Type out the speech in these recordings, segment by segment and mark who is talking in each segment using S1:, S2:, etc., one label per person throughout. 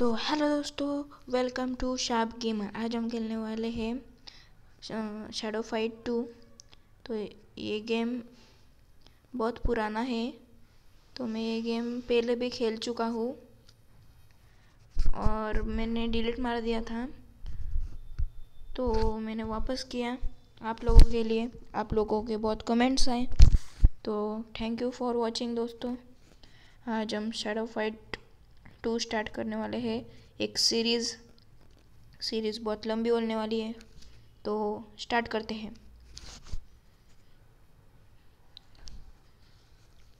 S1: तो हेलो दोस्तों welcome to sharp gamer आज हम खेलने वाले हैं शेडो फाइट टू तो ये गेम बहुत पुराना है तो मैं ये गेम पहले भी खेल चुका हूँ, और मैंने डिलीट मार दिया था तो मैंने वापस किया आप लोगों के लिए। आप लोगों के बहुत कमेंट्स आए तो थैंक यू फॉर वाचिंग दोस्तों। आज हम शेडो फाइट टू स्टार्ट करने वाले हैं। एक सीरीज़ सीरीज़ बहुत लंबी होने वाली है तो स्टार्ट करते हैं।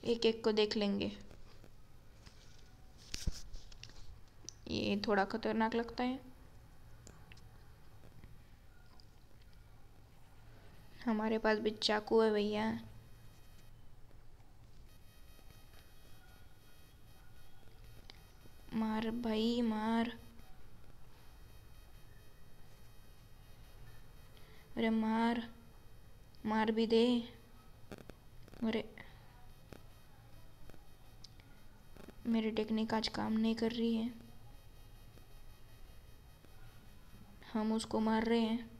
S1: एक एक को देख लेंगे। ये थोड़ा खतरनाक लगता है। हमारे पास भी चाकू है भैया मार भाई, मार। अरे मार। मार भी दे। अरे। मेरी टेक्निक आज काम नहीं कर रही है। हम उसको मार रहे हैं।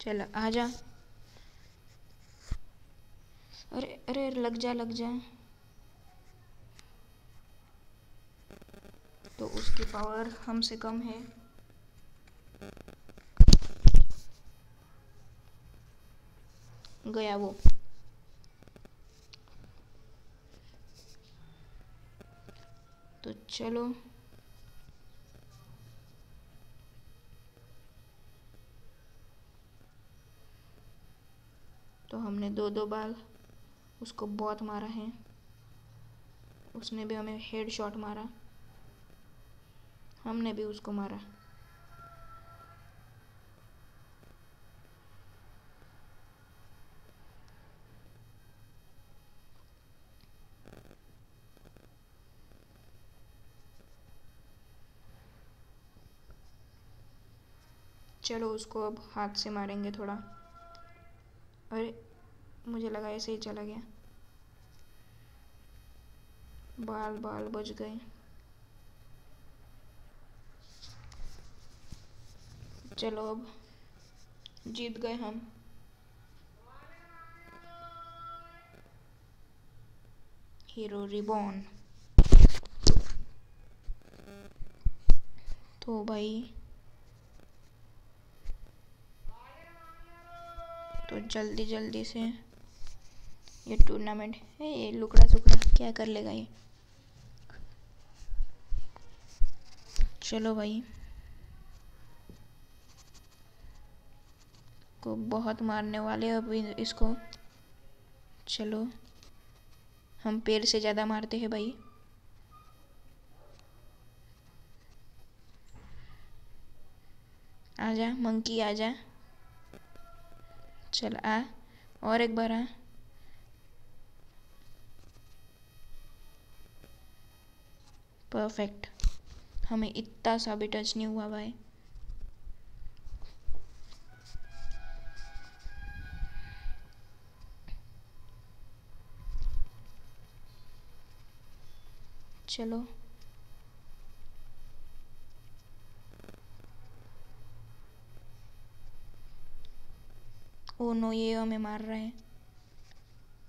S1: चल आजा अरे अरे लग जा लग जा। तो उसकी पावर हमसे कम है। गया वो। तो चलो। तो हमने दो दो बार उसको बहुत मारा है। उसने भी हमें हेड शॉट मारा। हमने भी उसको मारा। चलो उसको अब हाथ से मारेंगे थोड़ा। अरे, मुझे लगा ऐसे ही चला गया। बाल बाल बच गए। चलो अब जीत गए हम। हीरो रिबॉन तो भाई तो जल्दी जल्दी से ये टूर्नामेंट है ये लुकड़ा सुकड़ा क्या कर लेगा ये? चलो भाई। को बहुत मारने वाले अभी इसको। चलो, हम पेड़ से ज़्यादा मारते हैं भाई। आजा, मंकी आजा। चल, आ, और एक बार आ। परफेक्ट। हमें इतना सा भी टच नहीं हुआ भाई। चलो। ओ नो, ये हमें मार रहे हैं।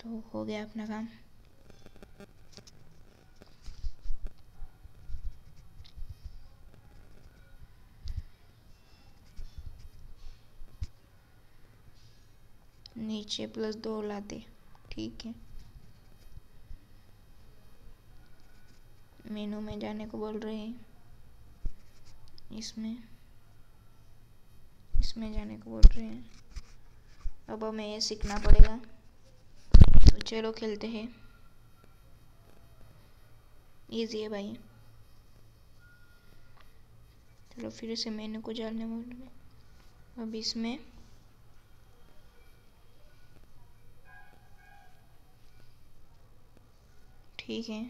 S1: तो हो गया अपना काम। नीचे प्लस दो लाते ठीक है? मेनू में जाने को बोल रहे हैं। इसमें इसमें जाने को बोल रहे हैं। अब हमें ये सीखना पड़ेगा। तो चलो खेलते हैं। इजी है भाई। चलो फिर से मेनू को जाने बोल रहे अब इसमें ठीक है।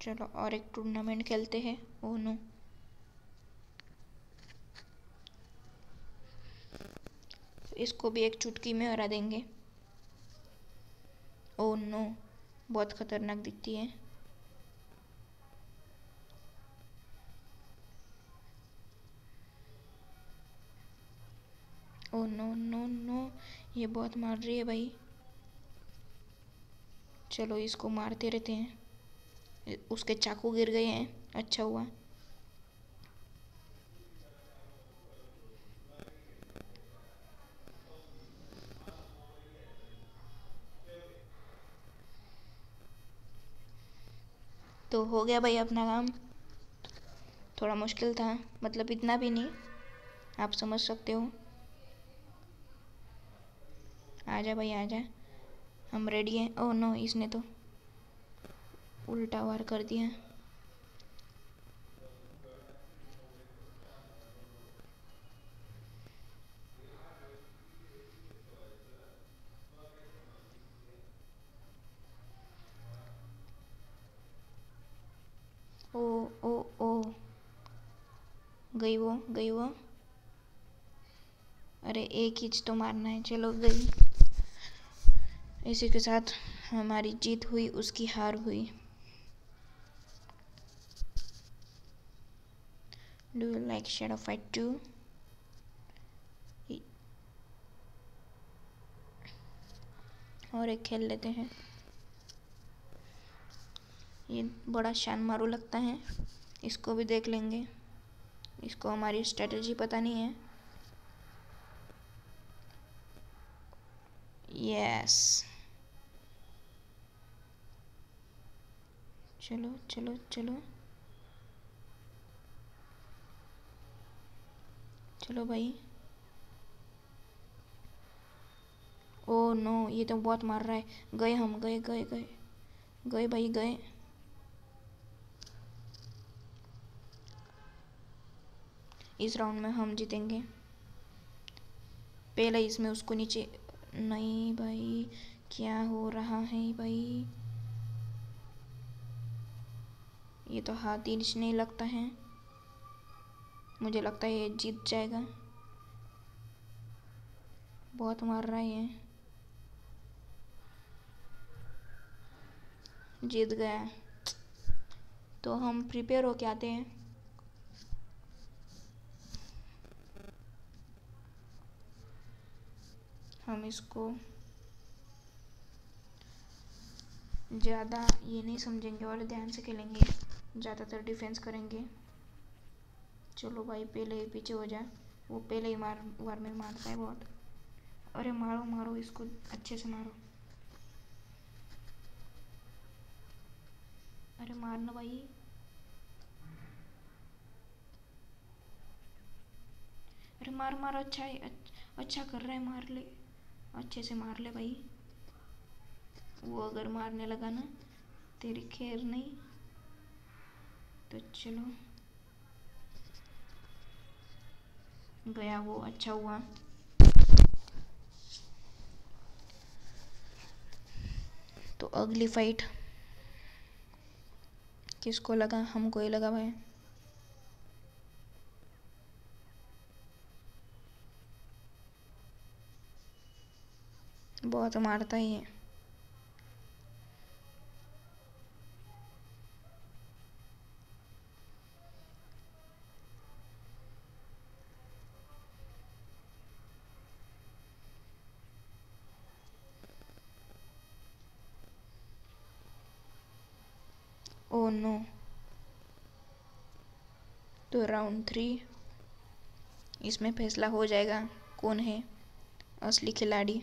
S1: चलो और एक टूर्नामेंट खेलते हैं ओ नो इसको भी एक चुटकी में हरा देंगे। ओ नो बहुत खतरनाक दिखती है। ओ नो नो नो ये बहुत मार रही है भाई। चलो, इसको मारते रहते हैं। उसके चाकू गिर गए हैं। अच्छा हुआ। तो हो गया भाई अपना काम। थोड़ा मुश्किल था मतलब इतना भी नहीं। आप समझ सकते हो। आ जा भाई आ जा हम रेडी हैं। ओह नो इसने तो उल्टा वार कर दिया। ओ ओ ओ गई वो गई वो। अरे, एक ही तो मारना है। चलो, गई। इसी के साथ हमारी जीत हुई, उसकी हार हुई। Do you like shadow fight two और एक खेल लेते हैं। ये बड़ा शान मारू लगता है। इसको भी देख लेंगे। इसको हमारी स्ट्रेटजी पता नहीं है। यस चलो चलो चलो। चलो भाई। ओ, नो, ये तो बहुत मार रहा है। गए हम, गए गए गए। गए भाई, गए। इस राउंड में हम जीतेंगे। पहले इसमें उसको नीचे नहीं भाई, क्या हो रहा है भाई? ये तो हाथ ही नहीं लगता है। मुझे लगता है ये जीत जाएगा। बहुत मार रहा है ये। जीत गया। तो हम प्रिपेयर होके आते हैं। हम इसको ज़्यादा ये नहीं समझेंगे और ध्यान से खेलेंगे। ज़्यादातर डिफेंस करेंगे। चलो भाई, पहले ही पीछे हो जाए। वो पहले ही मार वार में मारता है बहुत। अरे मारो मारो, इसको अच्छे से मारो। अरे मारना भाई। अरे मार मार अच्छा है अच्छा कर रहा है, मार ले। अच्छे से मार ले भाई। वो अगर मारने लगा ना, तेरी खैर नहीं। तो चलो। गया वो अच्छा हुआ। तो अगली फाइट किसको लगा? हमको ही लगा भाई। बहुत मारता ही है। Oh no. तो राउंड थ्री इसमें फैसला हो जाएगा कौन है असली खिलाड़ी?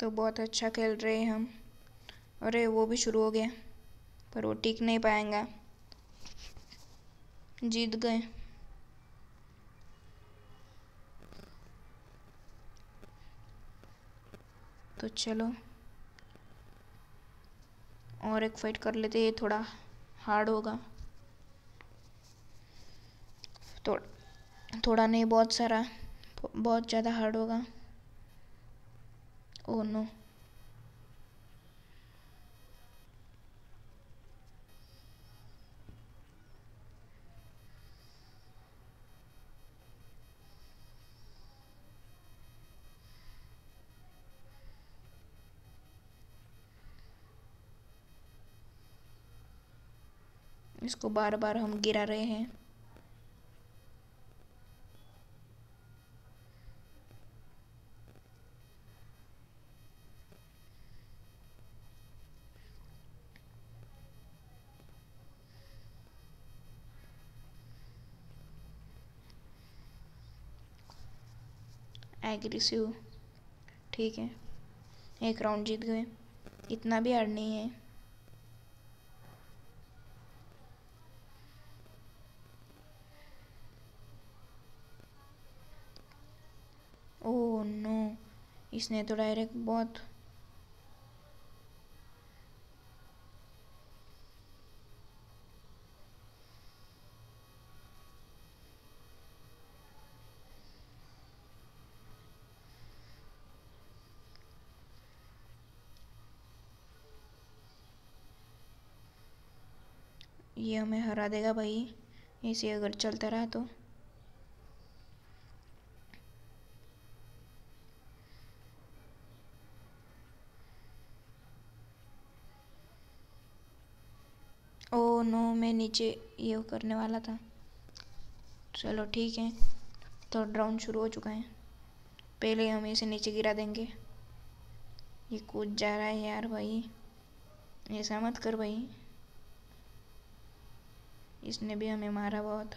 S1: तो बहुत अच्छा खेल रहे हैं हम। अरे, वो भी शुरू हो गया, पर वो टिक नहीं पाएँगा। जीत गए। तो चलो, और एक फाइट कर लेते हैं थोड़ा हार्ड होगा। थोड़ा नहीं, बहुत सारा, बहुत ज़्यादा हार्ड होगा। Oh no. इसको बार बार हम गिरा रहे हैं। एग्रेसिव। ठीक है। एक राउंड जीत गए। इतना भी हार्ड नहीं है। ओह नो इसने तो डायरेक्ट बहुत ये हमें हरा देगा भाई। ऐसे अगर चलता रहा तो। ओ, नो, मैं नीचे ये करने वाला था। चलो, ठीक है। तो ड्राउन शुरू हो चुका है। पहले हम इसे नीचे गिरा देंगे। ये कूद जा रहा है यार भाई। ऐसा मत कर भाई। इसने भी हमें मारा बहुत।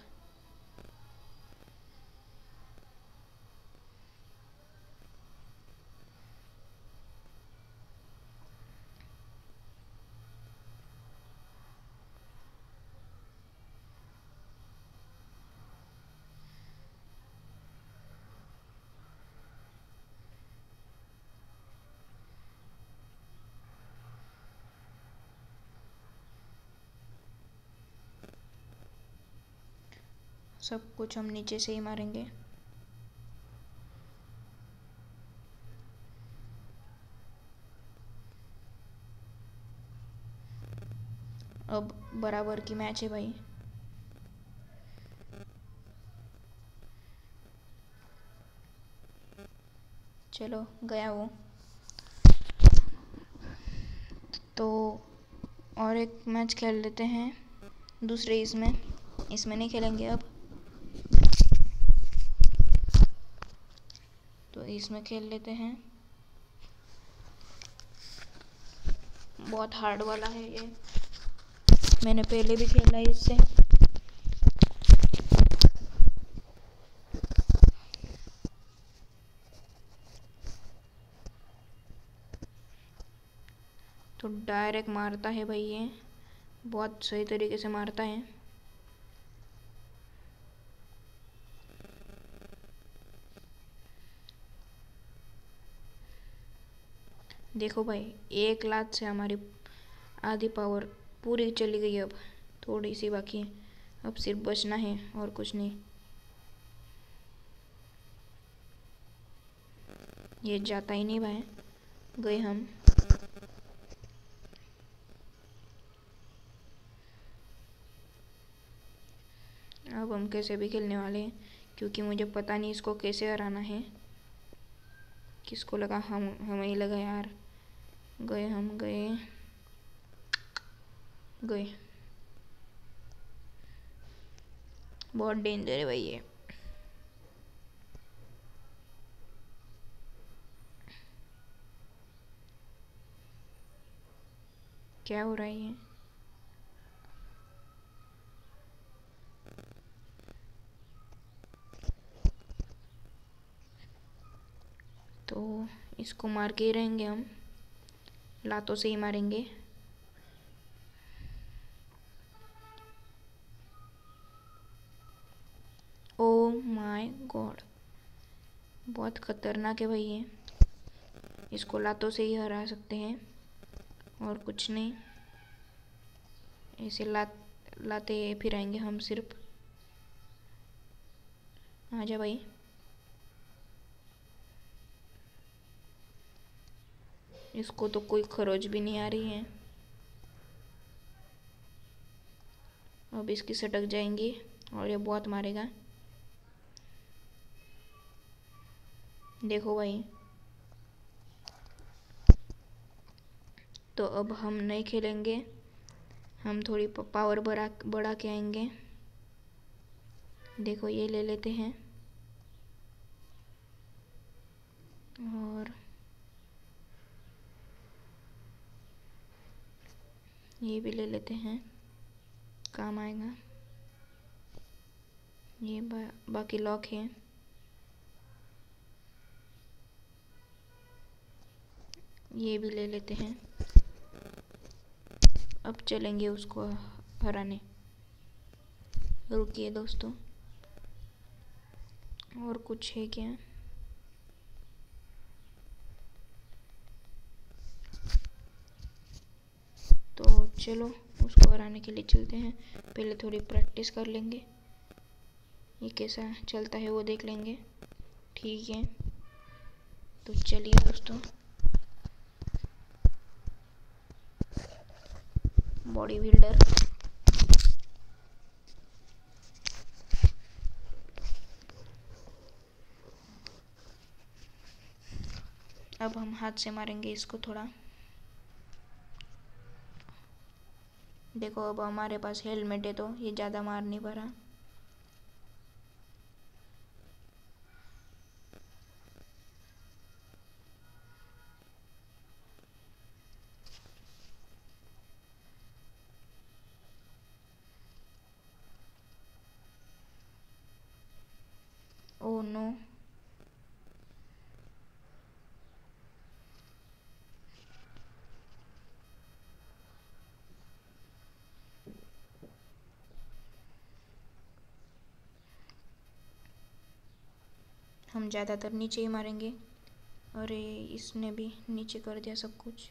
S1: सब कुछ हम नीचे से ही मारेंगे। अब बराबर की मैच है भाई। चलो, गया वो। तो और एक मैच खेल लेते हैं। दूसरे इसमें इसमें नहीं खेलेंगे अब। इसमें खेल लेते हैं। बहुत हार्ड वाला है ये। मैंने पहले भी खेला है इससे। तो डायरेक्ट मारता है भाई ये। बहुत सही तरीके से मारता है। देखो भाई, एक लाख से हमारी आधी पावर पूरी चली गई अब। थोड़ी सी बाकी है। अब सिर्फ़ बचना है और कुछ नहीं। ये जाता ही नहीं भाई। गए हम। अब हम कैसे भी खेलने वाले हैं, क्योंकि मुझे पता नहीं इसको कैसे हराना है। किसको लगा हम, हमें ही लगा यार। गए, हम गए। गए। बहुत डेंजर है भाई ये। क्या हो रहा है ये? तो इसको मार के ही रहेंगे हम। लातों से ही मारेंगे। ओ माय गॉड बहुत ख़तरनाक है भाई ये। इसको लातों से ही हरा सकते हैं। और कुछ नहीं। ऐसे लाते फिर आएँगे हम सिर्फ़। आ जा भाई। इसको तो कोई खरोच भी नहीं आ रही है। अब इसकी सटक जाएँगी और ये बहुत मारेगा। देखो भाई। तो अब हम नहीं खेलेंगे। हम थोड़ी पावर बढ़ा बढ़ा के आएँगे। देखो ये ले लेते हैं। और ये भी ले लेते हैं। काम आएगा। ये बा, बाकी लॉक है। ये भी ले लेते हैं। अब चलेंगे उसको हराने। रुकिए दोस्तों। और कुछ है क्या तो चलो, उसको हराने के लिए चलते हैं। पहले थोड़ी प्रैक्टिस कर लेंगे। ये कैसा चलता है वो देख लेंगे। ठीक है। तो चलिए दोस्तों। बॉडी बिल्डर अब हम हाथ से मारेंगे इसको थोड़ा। देखो अब हमारे पास हेलमेट है तो ये ज़्यादा मार नहीं पा रहा Oh no. ज़्यादातर नीचे ही मारेंगे। अरे, इसने भी नीचे कर दिया सब कुछ।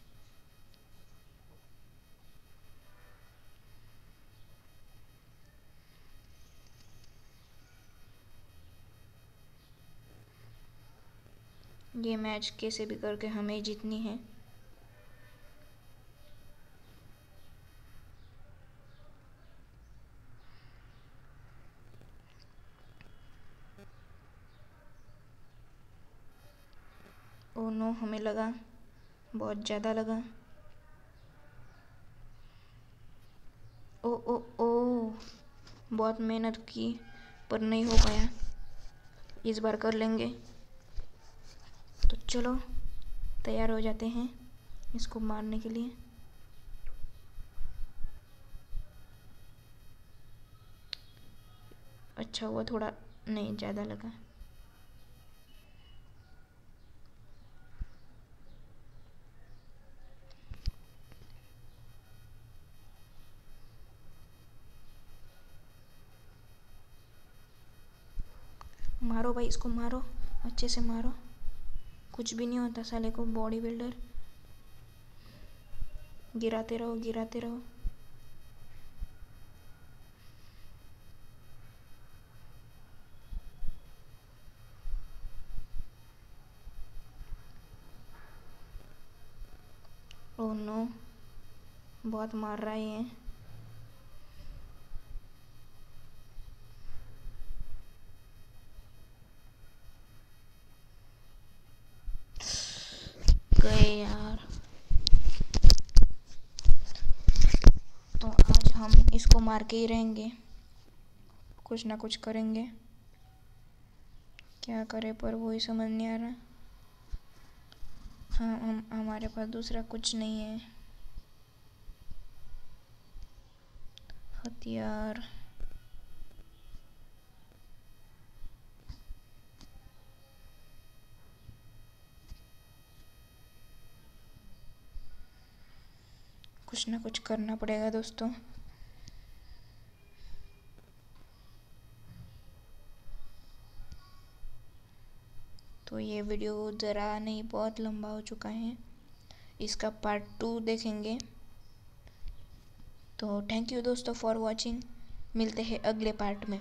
S1: ये मैच कैसे भी करके हमें जीतनी है ओ नो हमें लगा, बहुत ज़्यादा लगा। ओ ओ ओ, बहुत मेहनत की, पर नहीं हो पाया। इस बार कर लेंगे। तो चलो, तैयार हो जाते हैं इसको मारने के लिए। अच्छा हुआ, थोड़ा नहीं, ज़्यादा लगा मारो भाई इसको मारो, अच्छे से मारो। कुछ भी नहीं होता, साले को बॉडी बिल्डर गिराते रहो गिराते रहो। ओह नो बहुत मार रहा है गए यार तो आज हम इसको मार के ही रहेंगे। कुछ ना कुछ करेंगे। क्या करें पर वही समझ नहीं आ रहा। हाँ हम, हमारे पास दूसरा कुछ नहीं है। हथियार। कुछ ना कुछ करना पड़ेगा दोस्तों। तो ये वीडियो ज़रा नहीं, बहुत लंबा हो चुका है। इसका पार्ट टू देखेंगे। तो थैंक यू दोस्तों फॉर वॉचिंग मिलते हैं अगले पार्ट में।